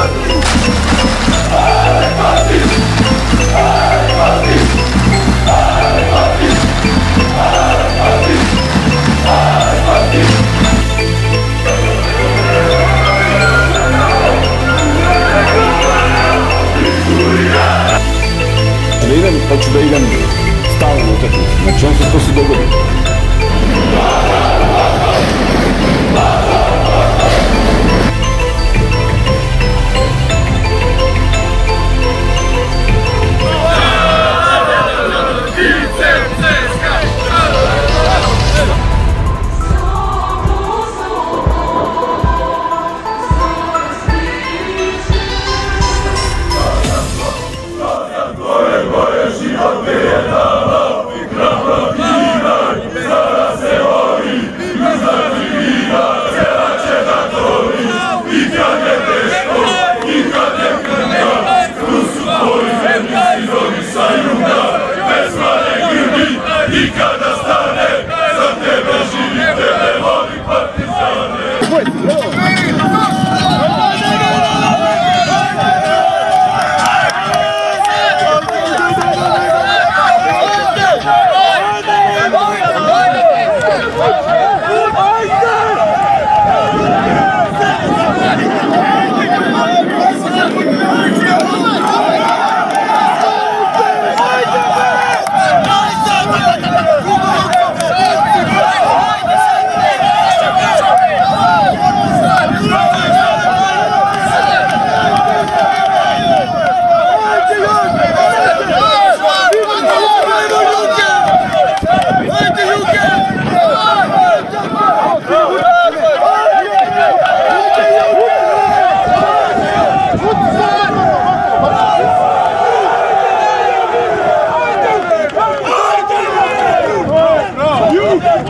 Da idem, pa ću da idem stalno u utakmicu. Znači on se to se dogodi.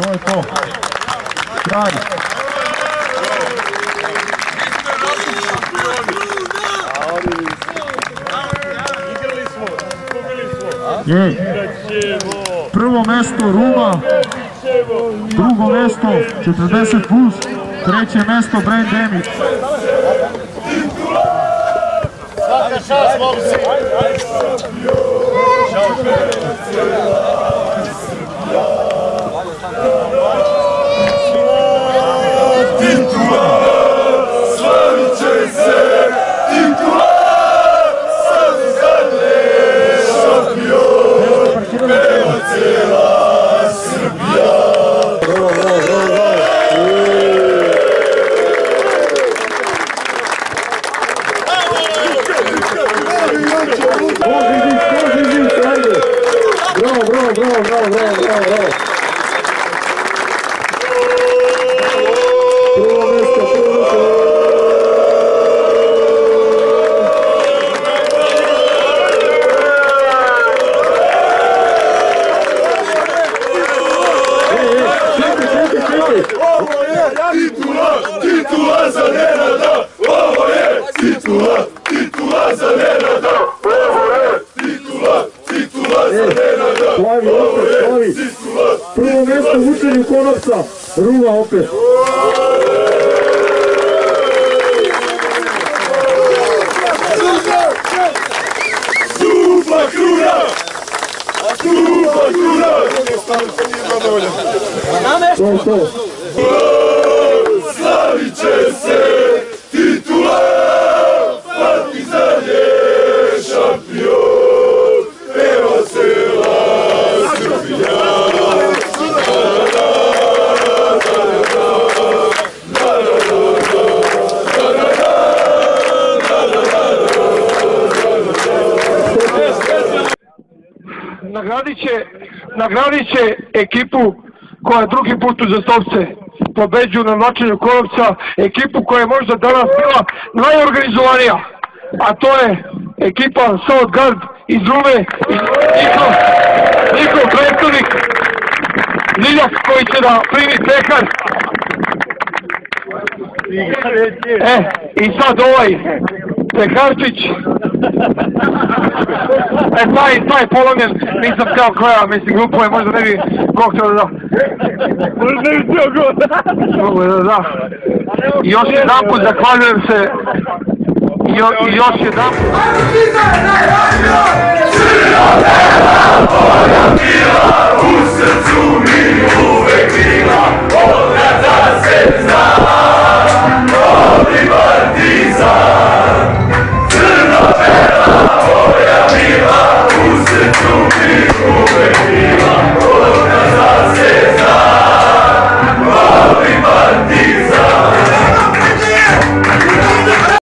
To je to. Kraj. Prvo mesto Ruma, drugo mesto 40 plus, treće mesto Brain Damage. Svaka čast, momci! Čekaj. Slavi, opet, slavi. Prvo mesto u učenju konopca. Ruma opet. To je to. Nagradit će, ekipu koja drugi put uzastopce pobeđuju na noćenju Kolovca, ekipu koja je možda danas bila najorganizovanija, a to je ekipa Southgard iz Rume i njihov, njihov predstavnik Liljak koji će da primi pekar. E, i sad ovaj Pekarčić, E, taj, taj polomljen, nisam kao koja, mislim, glupo je, možda ne bi htio da da. Možda ne bi htio god. Mogu da da. I još jedan put zahvaljujem se, i jo, i još jedan put. Partizan